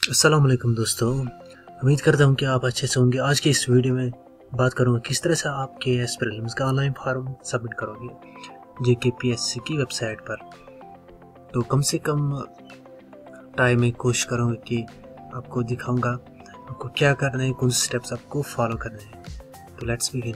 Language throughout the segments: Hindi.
वालेकुम दोस्तों। उम्मीद करता हूँ कि आप अच्छे से होंगे। आज के इस वीडियो में बात करूँगा किस तरह से आप के एस प्रीलिम्स का ऑनलाइन फॉर्म सबमिट करोगे, जे के पी एस सी की वेबसाइट पर। तो कम से कम टाइम में कोशिश करूँगा कि आपको दिखाऊँगा, आपको क्या करना है, कौन से स्टेप्स आपको फॉलो करने हैं। तो लेट्स बिगिन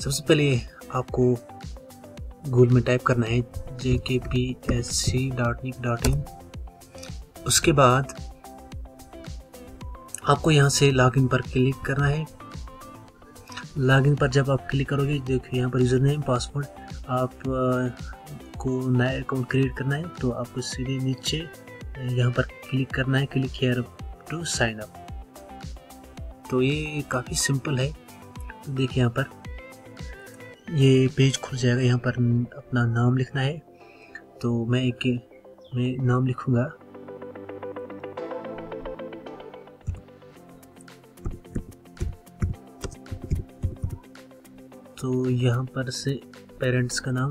सबसे पहले आपको गूगल में टाइप करना है, J K P S C dot nic dot in उसके बाद आपको यहाँ से लॉगिन पर क्लिक करना है। लॉगिन पर जब आप क्लिक करोगे, देखिए यहाँ पर यूज़र नेम पासवर्ड आप को नया अकाउंट क्रिएट करना है तो आपको सीधे नीचे यहाँ पर क्लिक करना है। Click here to sign up तो ये काफ़ी सिंपल है। देखिए यहाँ पर ये पेज खुल जाएगा। यहाँ पर अपना नाम लिखना है। तो मैं एक, मैं नाम लिखूँगा। तो यहाँ पर से पेरेंट्स का नाम।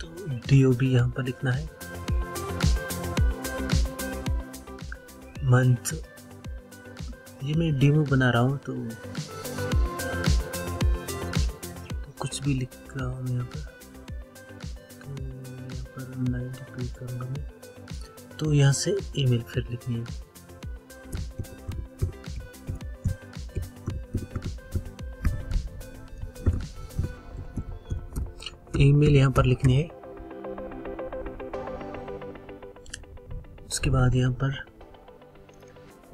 तो डी ओ बी यहाँ पर लिखना है। मंथ ये मैं डेमो बना रहा हूँ तो, कुछ भी लिख रहा हूँ यहाँ पर। तो यहाँ पर नाइन्टी टू करूँगा मैं। तो यहाँ से ईमेल फिर लिखनी है। ईमेल यहाँ पर लिखनी है। उसके बाद यहाँ पर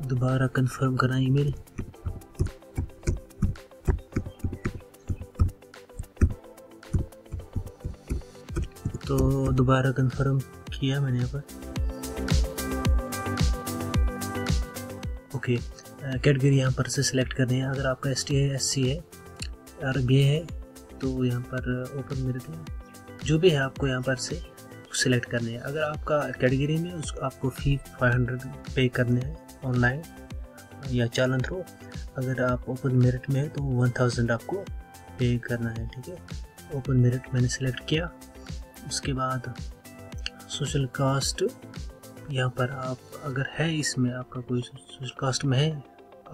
दोबारा कंफर्म करना ईमेल। तो दोबारा कंफर्म किया मैंने यहाँ पर। ओके कैटेगरी यहाँ पर से सिलेक्ट करनी है। अगर आपका एस टी है एस सी है, और बीए है तो यहाँ पर ओपन मेरिट है जो भी है आपको यहाँ पर से सिलेक्ट करने हैं। अगर आपका कैटेगरी में उस, आपको फ़ी 500 पे करने हैं ऑनलाइन या चालन थ्रो अगर आप ओपन मेरिट में है तो 1000 आपको पे करना है, ठीक है? ओपन मेरिट मैंने सेलेक्ट किया। उसके बाद सोशल कास्ट यहाँ पर आप अगर है इसमें, आपका कोई सोशल कास्ट में है,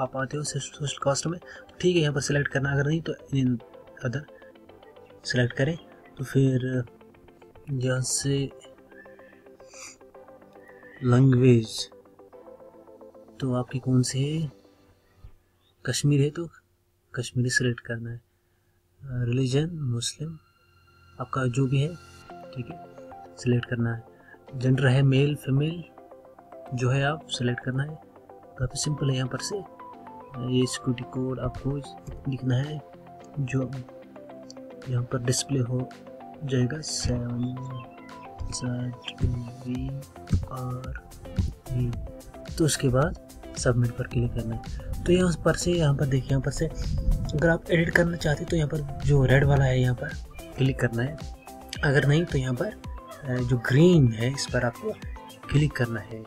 आप आते हो सोशल कास्ट में, ठीक है, यहाँ पर सेलेक्ट करना, अगर नहीं तो इन अदर सेलेक्ट करें। तो फिर, यहाँ से लैंग्वेज तो आपकी कौन सी है? कश्मीर है तो कश्मीरी सेलेक्ट करना है। रिलीजन मुस्लिम, आपका जो भी है, ठीक है सिलेक्ट करना है। जेंडर है मेल फीमेल जो है आप सेलेक्ट करना है। काफ़ी सिंपल है यहाँ पर से। ये सिक्योरिटी कोड आपको लिखना है, जो यहाँ पर डिस्प्ले हो जाएगा। सेवन वी आर वी तो उसके बाद सबमिट पर क्लिक करना है। तो यहाँ पर से, यहाँ पर देखिए, यहाँ पर से अगर आप एडिट करना चाहते तो यहाँ पर जो रेड वाला है, यहाँ पर क्लिक करना है। अगर नहीं तो यहाँ पर जो ग्रीन है, इस पर आपको क्लिक करना है।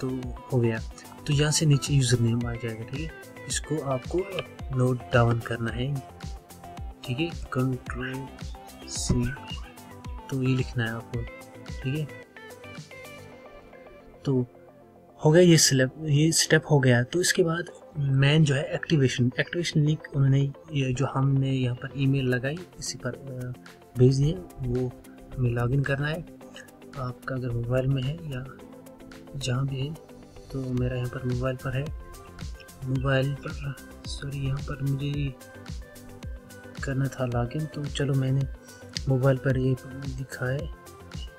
तो हो गया। तो यहाँ से नीचे यूज़र नेम आ जाएगा, ठीक है? इसको आपको नोट डाउन करना है, ठीक है? कंट्रोल सी तो ये लिखना है आपको, ठीक है? तो हो गया ये स्टेप ये स्टेप हो गया। तो इसके बाद मैन जो है एक्टिवेशन एक्टिवेशन लिंक उन्होंने ये जो हमने यहाँ पर ईमेल लगाई, इसी पर भेज दिए, वो हमें लॉगिन करना है। आपका अगर मोबाइल में है या जहाँ भी है तो मेरा यहाँ पर मोबाइल पर है। मोबाइल पर, सॉरी, यहाँ पर मुझे करना था लॉगिन तो चलो मैंने मोबाइल पर ये दिखा है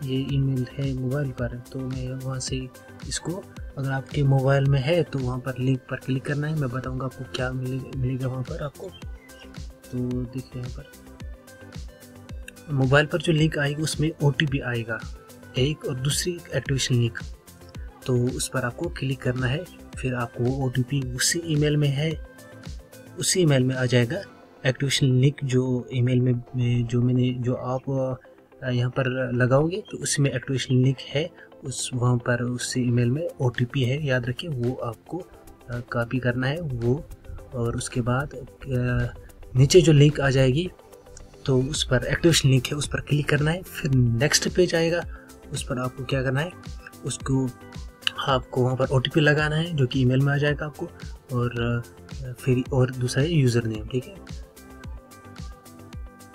ये ईमेल है मोबाइल पर तो मैं वहाँ से इसको अगर आपके मोबाइल में है तो वहाँ पर लिंक पर क्लिक करना है, मैं बताऊँगा आपको क्या मिलेगा मिलेगा वहाँ पर आपको। तो देखिए यहाँ पर। मोबाइल पर जो लिंक आएगी, उसमें ओटीपी आएगा, एक और दूसरी एक्टिवेशन लिंक। तो उस पर आपको क्लिक करना है, फिर आपको OTP उसी ईमेल में है, उसी ईमेल में आ जाएगा। एक्टिवेशन लिंक जो ईमेल में जो मैंने, जो आप यहाँ पर लगाओगे तो उसमें एक्टिवेशन लिंक है। उस, वहाँ पर उस ईमेल में ओटीपी है, याद रखिए, वो आपको कॉपी करना है, वो, और उसके बाद नीचे जो लिंक आ जाएगी तो उस पर एक्टिवेशन लिंक है, उस पर क्लिक करना है, फिर नेक्स्ट पेज आएगा, उस पर आपको क्या करना है, उसको आपको वहाँ पर ओटीपी लगाना है, जो कि ईमेल में आ जाएगा आपको, और फिर और दूसरा है यूज़र नेम ठीक है?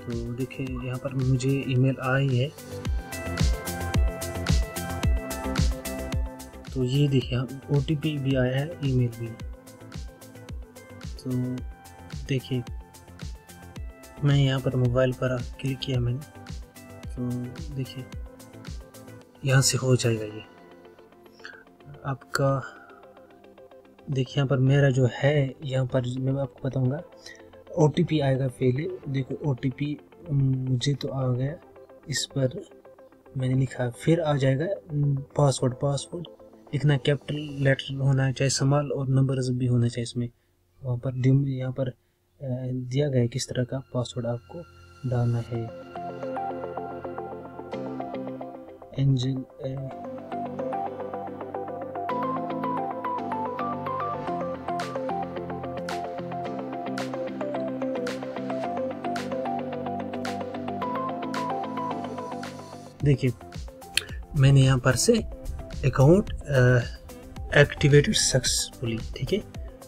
तो देखिए, यहाँ पर मुझे ईमेल आई है। तो ये देखिए ओटीपी भी आया है ईमेल भी। तो देखिए, मैं यहाँ पर मोबाइल पर क्लिक किया मैंने। तो देखिए, यहाँ से हो जाएगा ये। आपका, देखिए यहाँ पर मेरा जो है, यहाँ पर मैं आपको बताऊँगा OTP आएगा पहले। देखो ओटीपी मुझे तो आ गया, इस पर मैंने लिखा, फिर आ जाएगा पासवर्ड पासवर्ड इतना कैपिटल लेटर होना चाहिए समाल और नंबर्स भी होना चाहिए इसमें। वहाँ पर यहाँ पर दिया गया है किस तरह का पासवर्ड आपको डालना है। एंजल देखिए, मैंने यहाँ पर से अकाउंट एक्टिवेटेड सक्सेसफुली ठीक है?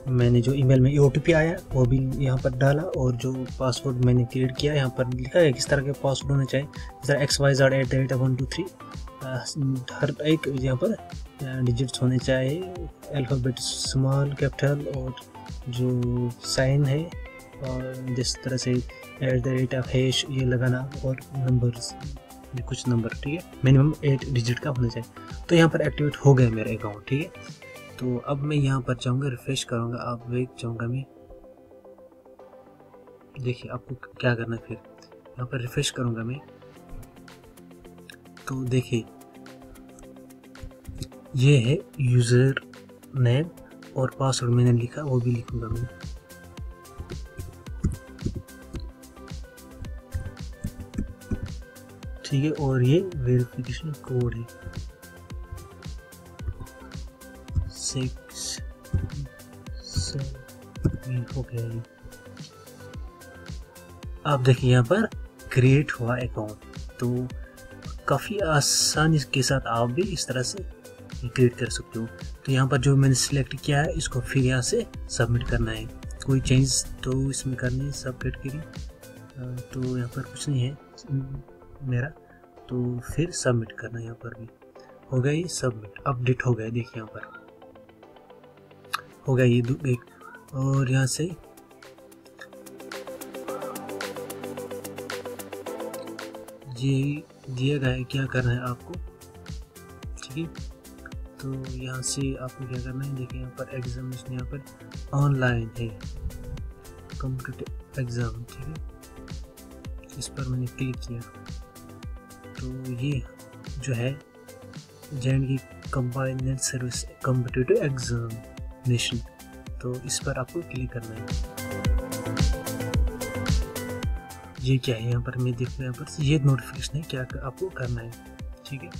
मैंने जो ईमेल में ओ आया, वो भी यहाँ पर डाला और जो पासवर्ड मैंने क्रिएट किया, यहाँ पर लिखा है किस तरह के पासवर्ड होने चाहिए। जिस तरह X Y Z at the rate one two three हर एक यहाँ पर डिजिट्स होने चाहिए। अल्फ़ाबेट स्मॉल कैपिटल और जो साइन है, और जिस तरह से at the rate of hash ये लगाना और नंबर्स कुछ नंबर, ठीक है? मिनिमम एट डिजिट का होना चाहिए। तो यहाँ पर एक्टिवेट हो गया मेरा अकाउंट ठीक है? तो अब मैं यहाँ पर जाऊँगा रिफ्रेश करूँगा। आप वेट जाऊँगा मैं। देखिए, आपको क्या करना है फिर? यहाँ पर रिफ्रेश करूँगा मैं। तो देखिए, ये है यूज़र नेम और पासवर्ड मैंने लिखा, वो भी लिखूँगा मैं। ठीक है और ये वेरिफिकेशन कोड है। सिक्स हो गया ये आप देखिए यहाँ पर क्रिएट हुआ अकाउंट तो काफ़ी आसानी के साथ आप भी इस तरह से क्रिएट कर सकते हो। तो यहाँ पर जो मैंने सिलेक्ट किया है, इसको फिर यहाँ से सबमिट करना है। कोई चेंज तो इसमें करनी है सबमिट करी तो यहाँ पर कुछ नहीं है। मेरा तो फिर सबमिट करना यहाँ पर भी। हो गया ये सबमिट अपडेट हो गया, देखिए यहाँ पर। हो गया ये एक। और यहाँ से ये दिया गया है क्या करना है आपको? ठीक है। तो यहाँ से आपको क्या करना है? देखिए यहाँ पर एग्जामिनेशन यहाँ पर ऑनलाइन है। कंप्यूटर एग्ज़ाम ठीक है। इस पर मैंने क्लिक किया। तो ये जो है J and K combined service competitive examination तो इस पर आपको क्लिक करना है। ये क्या है? यहाँ पर मैं देख रहा पर ये नोटिफिकेशन है क्या आपको करना है। ठीक है?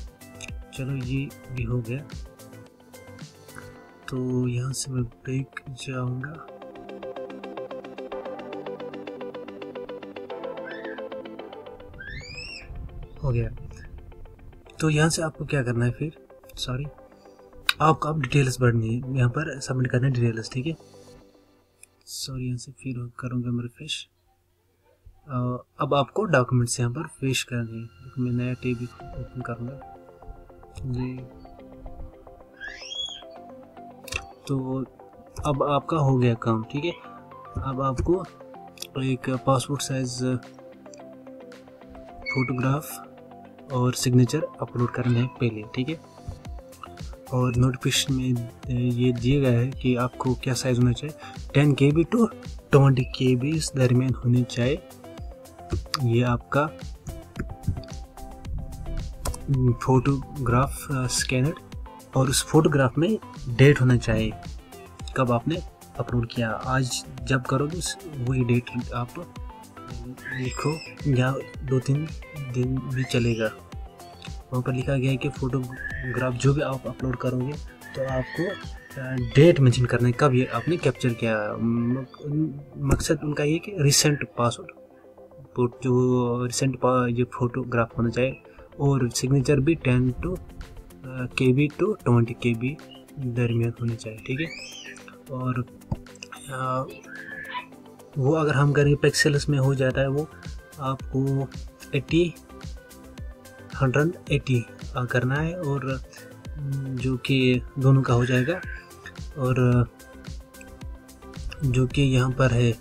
चलो ये भी हो गया। तो यहाँ से मैं बैक जाऊँगा। हो गया। तो यहाँ से आपको क्या करना है फिर? सॉरी आपको आप डिटेल्स भरनी है। यहाँ पर सबमिट करना है डिटेल्स ठीक है? सॉरी यहाँ से फिर करूँगा मैं रिफ्रेश अब आपको डॉक्यूमेंट्स यहाँ पर पेश करने हैं। मैं नया टेबल ओपन करूँगा। जी। तो अब आपका हो गया काम, ठीक है? अब आपको एक पासपोर्ट साइज़ फोटोग्राफ और सिग्नेचर अपलोड करने हैं पहले, ठीक है? और नोटिफिकेशन में ये दिया गया है कि आपको क्या साइज़ होना चाहिए? Ten K B to twenty K B इस दरमियान होने चाहिए। ये आपका फोटोग्राफ स्कैनर और उस फोटोग्राफ में डेट होना चाहिए। कब आपने अपलोड किया? आज जब करोगे वही डेट आप लिखो या दो तीन दिन भी चलेगा। वहाँ पर लिखा गया है कि फ़ोटोग्राफ जो भी आप अपलोड करोगे तो आपको डेट मेंशन करना है कब ये आपने कैप्चर किया। मकसद उनका ये कि रिसेंट पासवर्ड जो रिसेंट ये फोटोग्राफ होना चाहिए और सिग्नेचर भी ten to K B to twenty K B दरमियान होनी चाहिए ठीक है? और आ, वो अगर हम करें पिक्सल्स में हो जाता है वो आपको एट्टी हंड्रेड एट्टी करना है और जो कि दोनों का हो जाएगा। और, जो कि यहाँ पर है,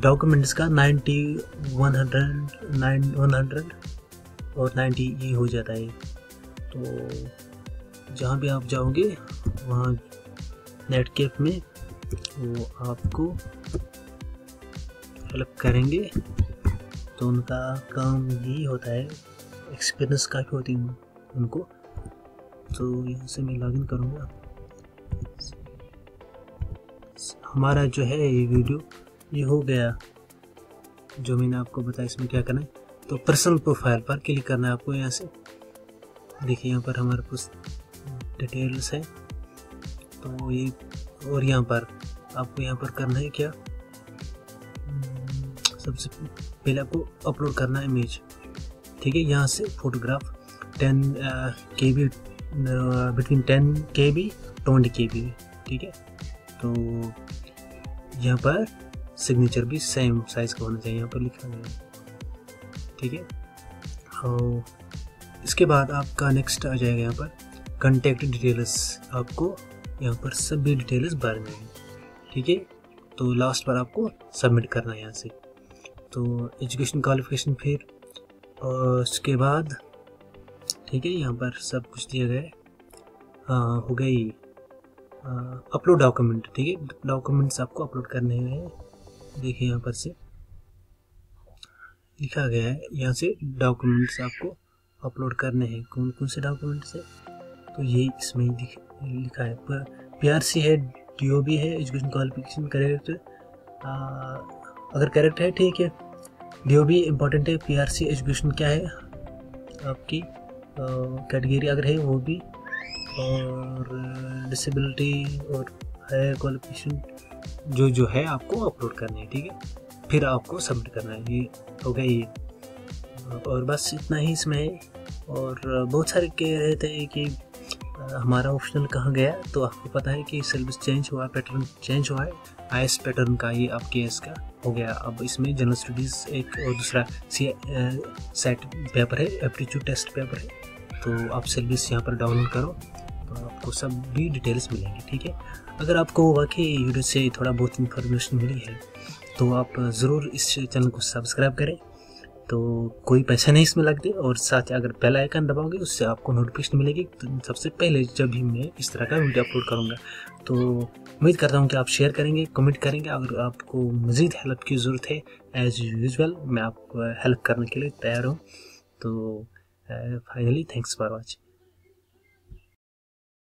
डॉक्यूमेंट्स का ninety one hundred, nine, one hundred और नाइन्टी ये हो जाता है। तो जहाँ भी आप जाओगे, वहाँ नेट कैप में वो आपको हेल्प करेंगे। तो उनका काम यही होता है एक्सपीरियंस काफ़ी होती है उनको। तो यहाँ से मैं लॉगिन करूँगा। हमारा जो है ये वीडियो ये हो गया। जो मैंने आपको बताया, इसमें क्या करना है? तो पर्सनल प्रोफ़ाइल पर क्लिक करना है आपको यहाँ से। देखिए यहाँ पर हमारे कुछ डिटेल्स है। तो ये और यहाँ पर आपको यहाँ पर करना है क्या? सबसे पहले आपको अपलोड करना है इमेज ठीक है, यहाँ से photograph ten K B between ten K B twenty K B ठीक है? तो यहाँ पर सिग्नेचर भी सेम साइज़ का होना चाहिए, यहाँ पर लिखा गया ठीक है? और इसके बाद आपका नेक्स्ट आ जाएगा यहाँ पर कंटेक्ट डिटेल्स आपको यहाँ पर सभी डिटेल्स भरने हैं ठीक है? तो लास्ट पर आपको सबमिट करना है यहाँ से। तो एजुकेशन क्वालिफिकेशन फिर और उसके बाद, ठीक है, यहाँ पर सब कुछ दिया गया है। हाँ हो गई अपलोड डॉक्यूमेंट ठीक है? डॉक्यूमेंट्स आपको अपलोड करने हैं। देखिए यहाँ पर से लिखा गया है, यहाँ से डॉक्यूमेंट्स आपको अपलोड करने हैं। कौन कौन से डॉक्यूमेंट्स है? तो ये इसमें लिखा है। पी आर सी है डी ओ बी है एजुकेशन क्वालिफिकेशन करेक्ट अगर करेक्ट है, ठीक है डी बी इम्पोर्टेंट है पी आर सी एजुकेशन क्या है, आपकी कैटेगरी अगर है, वो भी, और डिसेबिलिटी और हायर क्वालिफिकेशन जो जो है आपको अपलोड करना है, ठीक है? फिर आपको सबमिट करना है, ये हो गया ये। और बस इतना ही इसमें है, और बहुत सारे कह रहे थे कि हमारा ऑप्शनल कहाँ गया तो आपको पता है कि सिलेबस चेंज हुआ पैटर्न चेंज हुआ है आई पैटर्न का, ये अब के एस का। हो गया। अब इसमें जनरल स्टडीज़ एक और दूसरा सी सेट पेपर है एप्टीट्यूड टेस्ट पेपर है। तो आप सिलेबस यहाँ पर डाउनलोड करो तो आपको सब भी डिटेल्स मिलेंगे, ठीक है? अगर आपको वाकई यूट्यूब से थोड़ा बहुत इन्फॉर्मेशन मिली है तो आप ज़रूर इस चैनल को सब्सक्राइब करें। तो कोई पैसा नहीं इसमें लगते और साथ ही अगर पहला आइकन दबाओगे उससे आपको नोटिफिकेशन मिलेगी। तो सबसे पहले जब भी मैं इस तरह का वीडियो अपलोड करूँगा तो उम्मीद करता हूँ कि आप शेयर करेंगे कमेंट करेंगे। अगर आपको मज़ीद हेल्प की ज़रूरत है एज़ यूजल मैं आपको हेल्प करने के लिए तैयार हूँ। तो फाइनली थैंक्स फॉर वॉचिंग